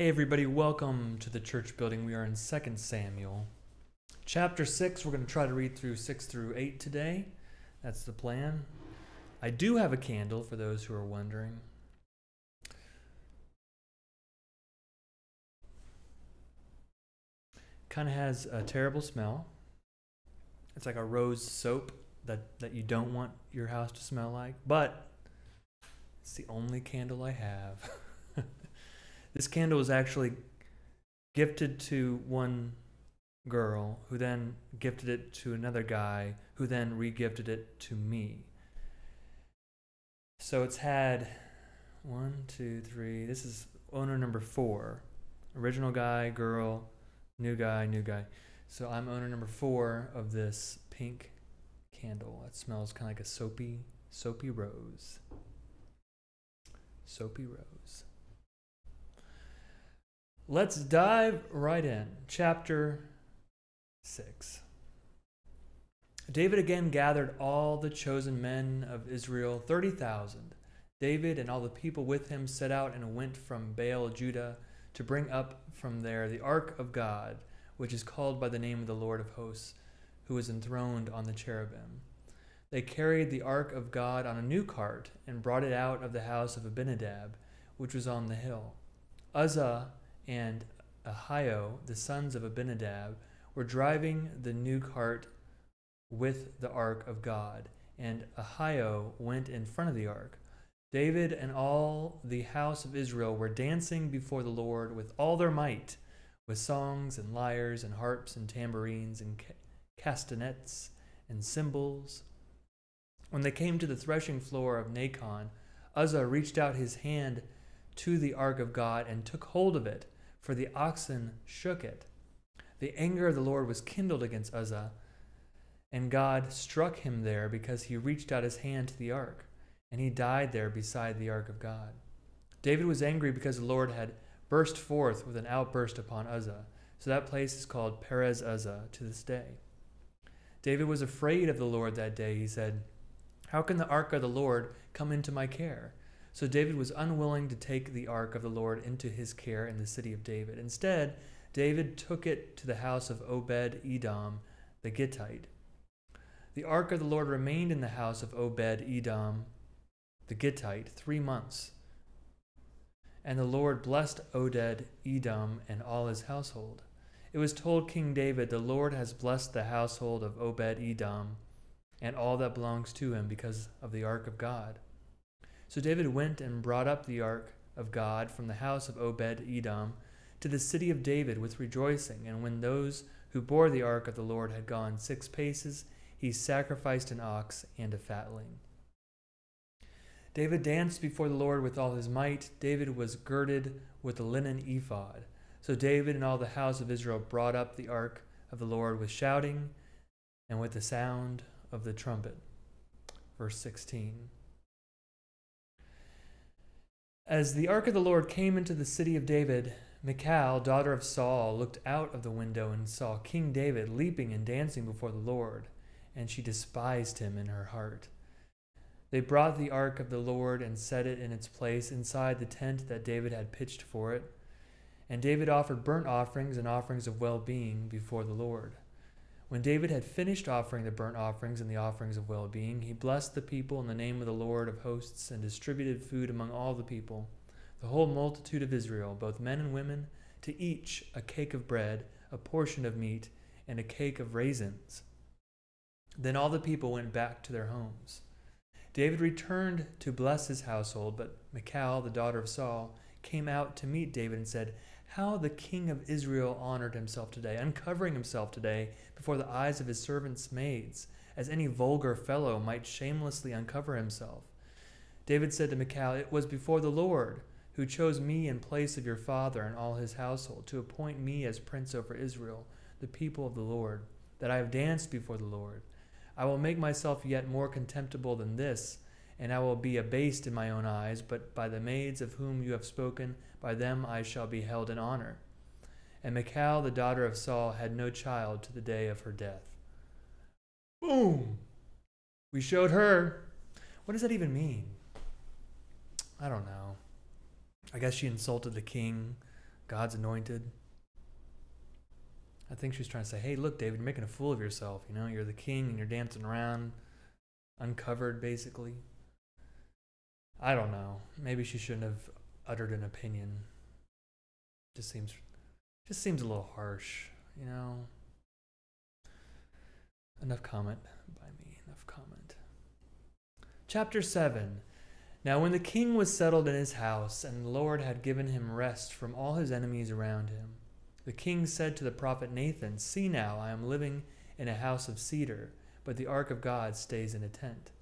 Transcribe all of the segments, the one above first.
Hey, everybody, welcome to the church building. We are in 2 Samuel. Chapter 6, we're going to try to read through 6 through 8 today. That's the plan. I do have a candle for those who are wondering. Kind of has a terrible smell. It's like a rose soap that, that you don't want your house to smell like, but it's the only candle I have. this candle was actually gifted to one girl who then gifted it to another guy who then regifted it to me. So it's had one, two, three. This is owner number four. Original guy, girl, new guy, new guy. So I'm owner number four of this pink candle. It smells kind of like a soapy, soapy rose. Soapy rose. Let's dive right in. Chapter 6. David again gathered all the chosen men of Israel, 30,000. David and all the people with him set out and went from Baal, Judah, to bring up from there the ark of God, which is called by the name of the Lord of hosts, who is enthroned on the cherubim. They carried the ark of God on a new cart and brought it out of the house of Abinadab, which was on the hill. Uzzah and Ahio, the sons of Abinadab, were driving the new cart with the ark of God, and Ahio went in front of the ark. David and all the house of Israel were dancing before the Lord with all their might, with songs and lyres and harps and tambourines and castanets and cymbals when they came to the threshing floor of Nacon, Uzzah reached out his hand to the ark of God and took hold of it, for the oxen shook it. The anger of the Lord was kindled against Uzzah, and God struck him there because he reached out his hand to the ark, and he died there beside the ark of God. David was angry because the Lord had burst forth with an outburst upon Uzzah, so that place is called Perez Uzzah to this day. David was afraid of the Lord that day. He said, how can the ark of the Lord come into my care? So David was unwilling to take the ark of the Lord into his care in the city of David. Instead, David took it to the house of Obed Edom the Gittite. The ark of the Lord remained in the house of Obed Edom the Gittite three months. And the Lord blessed Obed Edom and all his household. It was told King David, The Lord has blessed the household of Obed Edom and all that belongs to him because of the ark of God. So David went and brought up the ark of God from the house of Obed Edom to the city of David with rejoicing. And when those who bore the ark of the Lord had gone six paces, he sacrificed an ox and a fatling. David danced before the Lord with all his might. David was girded with a linen ephod. So David and all the house of Israel brought up the ark of the Lord with shouting and with the sound of the trumpet. Verse 16. As the ark of the Lord came into the city of David, Michal, daughter of Saul, looked out of the window and saw King David leaping and dancing before the Lord, and she despised him in her heart. They brought the ark of the Lord and set it in its place inside the tent that David had pitched for it. And David offered burnt offerings and offerings of well being before the Lord. When David had finished offering the burnt offerings and the offerings of well being, he blessed the people in the name of the Lord of hosts and distributed food among all the people, the whole multitude of Israel, both men and women, to each a cake of bread, a portion of meat, and a cake of raisins. Then all the people went back to their homes. David returned to bless his household, but Michal, the daughter of Saul, came out to meet David and said, how the king of Israel honored himself today, uncovering himself today before the eyes of his servants' maids, as any vulgar fellow might shamelessly uncover himself. David said to Michal, It was before the Lord who chose me in place of your father and all his household to appoint me as prince over Israel, the people of the Lord, that I have danced before the Lord. I will make myself yet more contemptible than this and I will be abased in my own eyes, but by the maids of whom you have spoken, by them I shall be held in honor. And Michal, the daughter of Saul, had no child to the day of her death. Boom! We showed her. What does that even mean? I don't know. I guess she insulted the king God's anointed. I think she's trying to say, hey, look, David, you're making a fool of yourself. You know, you're the king and you're dancing around uncovered, basically. I don't know. Maybe she shouldn't have uttered an opinion. Just seems, just seems a little harsh, you know. Enough comment by me. Enough comment. Chapter 7 Now, when the king was settled in his house, and the Lord had given him rest from all his enemies around him, the king said to the prophet Nathan, See now, I am living in a house of cedar, but the ark of God stays in a tent.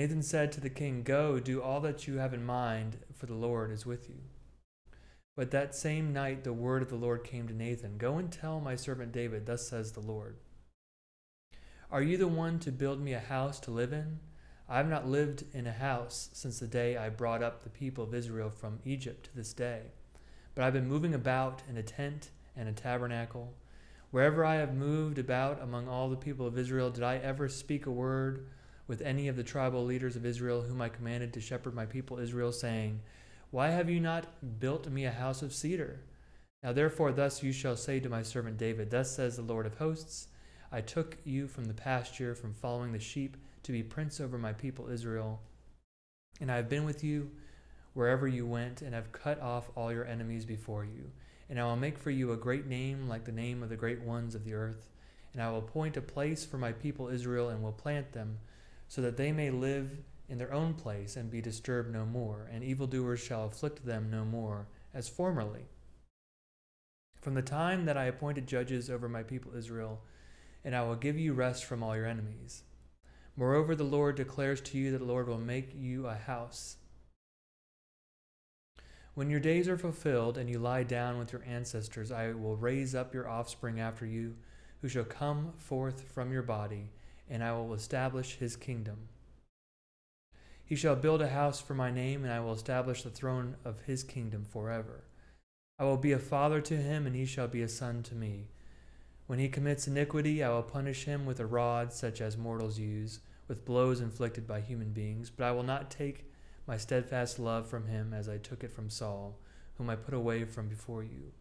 Nathan said to the king, Go, do all that you have in mind, for the Lord is with you. But that same night the word of the Lord came to Nathan Go and tell my servant David, Thus says the Lord. Are you the one to build me a house to live in? I have not lived in a house since the day I brought up the people of Israel from Egypt to this day. But I've been moving about in a tent and a tabernacle. Wherever I have moved about among all the people of Israel, did I ever speak a word with any of the tribal leaders of Israel, whom I commanded to shepherd my people Israel, saying, Why have you not built me a house of cedar? Now therefore, thus you shall say to my servant David, Thus says the Lord of hosts, I took you from the pasture, from following the sheep, to be prince over my people Israel. And I have been with you wherever you went, and have cut off all your enemies before you. And I will make for you a great name, like the name of the great ones of the earth. And I will appoint a place for my people Israel, and will plant them, so that they may live in their own place and be disturbed no more, and evildoers shall afflict them no more, as formerly. From the time that I appointed judges over my people Israel, and I will give you rest from all your enemies. Moreover, the Lord declares to you that the Lord will make you a house. When your days are fulfilled and you lie down with your ancestors, I will raise up your offspring after you, who shall come forth from your body, and I will establish his kingdom. He shall build a house for my name, and I will establish the throne of his kingdom forever. I will be a father to him, and he shall be a son to me. When he commits iniquity, I will punish him with a rod such as mortals use, with blows inflicted by human beings. But I will not take my steadfast love from him as I took it from Saul, whom I put away from before you.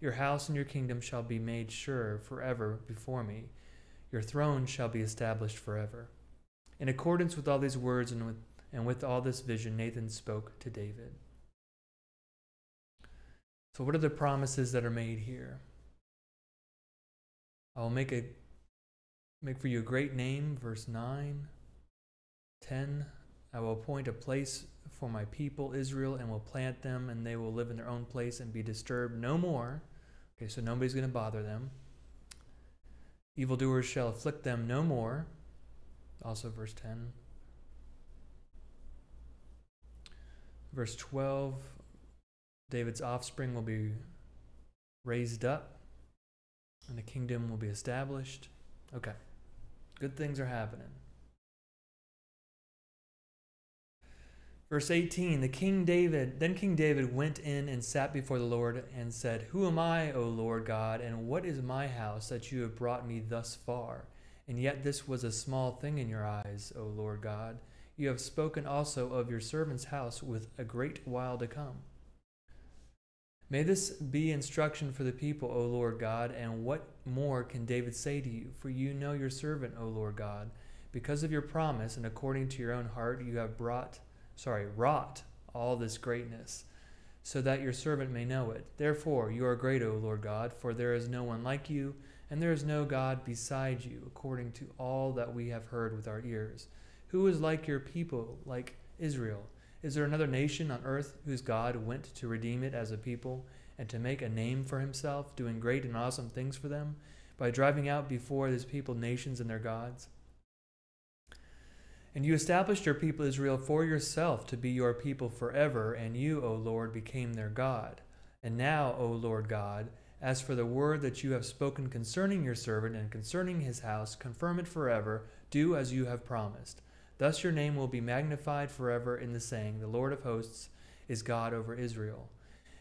Your house and your kingdom shall be made sure forever before me. Your throne shall be established forever. In accordance with all these words and with, and with all this vision, Nathan spoke to David. So, what are the promises that are made here? I will make a make for you a great name, verse 9. 10. I will appoint a place for my people Israel and will plant them, and they will live in their own place and be disturbed no more. Okay, so nobody's going to bother them. Evildoers shall afflict them no more. Also, verse 10. Verse 12 David's offspring will be raised up and the kingdom will be established. Okay. Good things are happening. Verse 18 The King David, then King David went in and sat before the Lord and said, Who am I, O Lord God, and what is my house that you have brought me thus far? And yet this was a small thing in your eyes, O Lord God. You have spoken also of your servant's house with a great while to come. May this be instruction for the people, O Lord God, and what more can David say to you? For you know your servant, O Lord God. Because of your promise and according to your own heart, you have brought, sorry, wrought all this greatness, so that your servant may know it. Therefore, you are great, O Lord God, for there is no one like you, and there is no God beside you, according to all that we have heard with our ears. Who is like your people, like Israel? Is there another nation on earth whose God went to redeem it as a people and to make a name for himself, doing great and awesome things for them by driving out before his people nations and their gods? And you established your people Israel for yourself to be your people forever, and you, O Lord, became their God. And now, O Lord God, as for the word that you have spoken concerning your servant and concerning his house, confirm it forever, do as you have promised. Thus your name will be magnified forever in the saying, The Lord of hosts is God over Israel.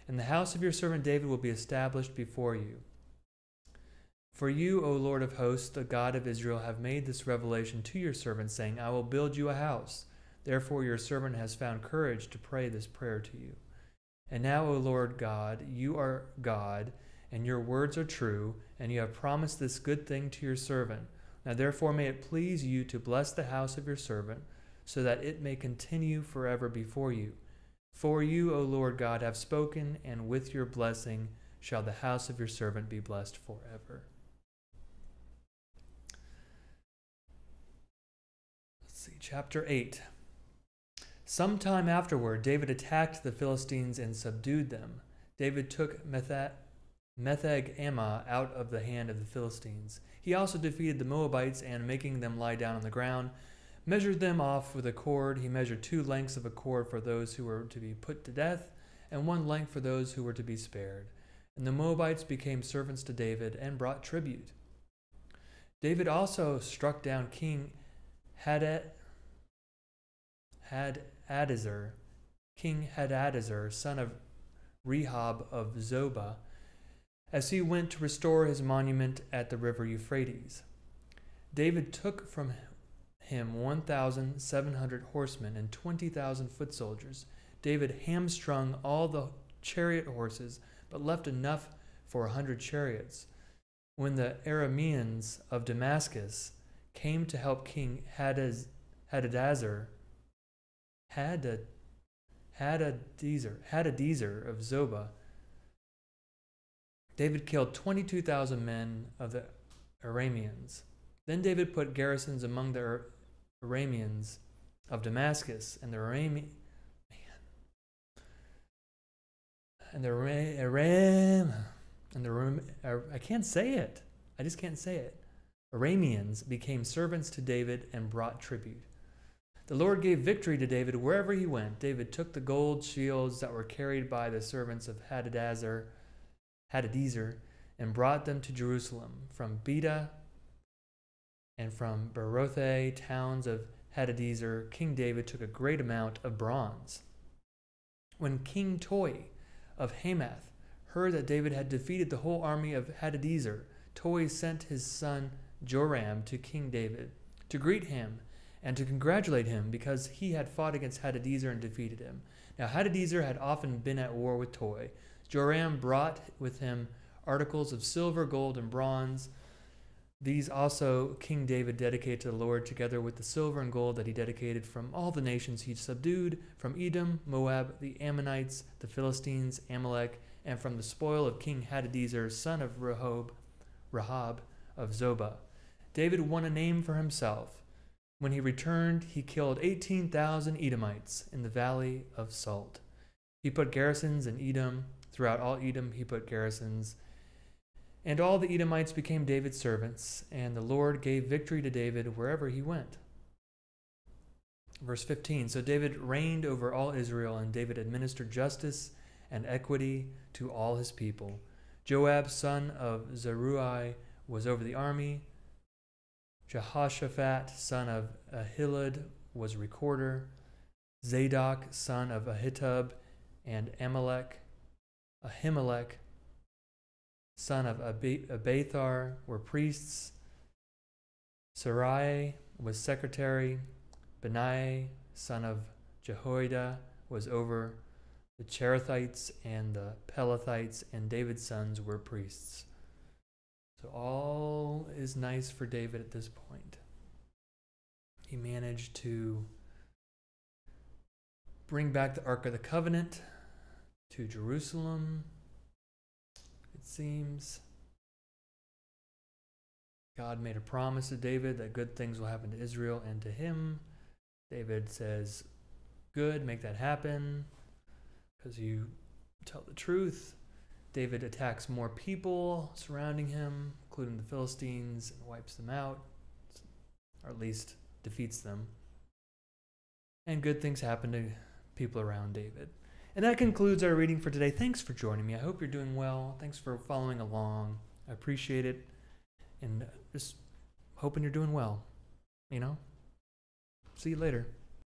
And the house of your servant David will be established before you. For you, O Lord of hosts, the God of Israel, have made this revelation to your servant, saying, I will build you a house. Therefore your servant has found courage to pray this prayer to you. And now, O Lord God, you are God, and your words are true, and you have promised this good thing to your servant. Now, therefore, may it please you to bless the house of your servant, so that it may continue forever before you. For you, O Lord God, have spoken, and with your blessing shall the house of your servant be blessed forever. See, chapter 8. Sometime afterward, David attacked the Philistines and subdued them. David took Metheg Ammah out of the hand of the Philistines. He also defeated the Moabites and, making them lie down on the ground, measured them off with a cord. He measured two lengths of a cord for those who were to be put to death, and one length for those who were to be spared. And the Moabites became servants to David and brought tribute. David also struck down King Hadad, Hadazer, King Hadadezer, son of Rehob of Zobah, as he went to restore his monument at the river Euphrates. David took from him 1,700 horsemen and 20,000 foot soldiers. David hamstrung all the chariot horses, but left enough for a hundred chariots. When the Arameans of Damascus came to help King Hadaz, Hadadezer, Hadad, of Zobah, David killed 22,000 men of the Arameans. Then David put garrisons among the Arameans of Damascus and the Arameans and the Aram and the Aram, I can't say it. I just can't say it. Arameans became servants to David and brought tribute. The Lord gave victory to David wherever he went. David took the gold shields that were carried by the servants of Hadadezer, Hadadezer and brought them to Jerusalem from Betah and from Berothai, towns of Hadadezer. King David took a great amount of bronze. When King Toi of Hamath heard that David had defeated the whole army of Hadadezer, Toi sent his son Joram to King David to greet him and to congratulate him because he had fought against Hadadezer and defeated him. Now Hadadezer had often been at war with Toi. Joram brought with him articles of silver, gold, and bronze. These also King David dedicated to the Lord, together with the silver and gold that he dedicated from all the nations he subdued, from Edom, Moab, the Ammonites, the Philistines, Amalek, and from the spoil of King Hadadezer, son of Rehob, Rahab of Zobah. David won a name for himself when he returned, he killed 18,000 Edomites in the valley of Salt. He put garrisons in Edom. Throughout all Edom, he put garrisons. And all the Edomites became David's servants, and the Lord gave victory to David wherever he went. Verse 15 So David reigned over all Israel, and David administered justice and equity to all his people. Joab, son of Zeruiah, was over the army. Jehoshaphat, son of Ahilud, was recorder. Zadok, son of Ahitub, and Amalek, Ahimelech, son of Abiathar, were priests. Sarai was secretary. Benaiah, son of Jehoiada, was over the Cherethites and the Pelethites, and David's sons were priests. So all is nice for David at this point. He managed to bring back the Ark of the Covenant to Jerusalem, it seems. God made a promise to David that good things will happen to Israel and to him. David says, Good, make that happen because you tell the truth. David attacks more people surrounding him, including the Philistines, and wipes them out, or at least defeats them. And good things happen to people around David. And that concludes our reading for today. Thanks for joining me. I hope you're doing well. Thanks for following along. I appreciate it. And just hoping you're doing well. You know? See you later.